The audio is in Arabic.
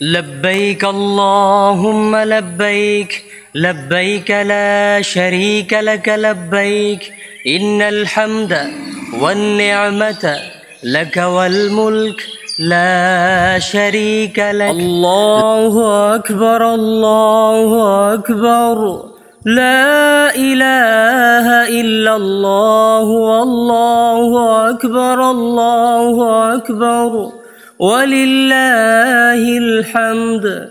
لبيك اللهم لبيك لبيك لا شريك لك لبيك. إن الحمد والنعمة لك والملك لا شريك لك. الله أكبر الله أكبر. لا إله إلا الله والله أكبر الله أكبر. ولله الحمد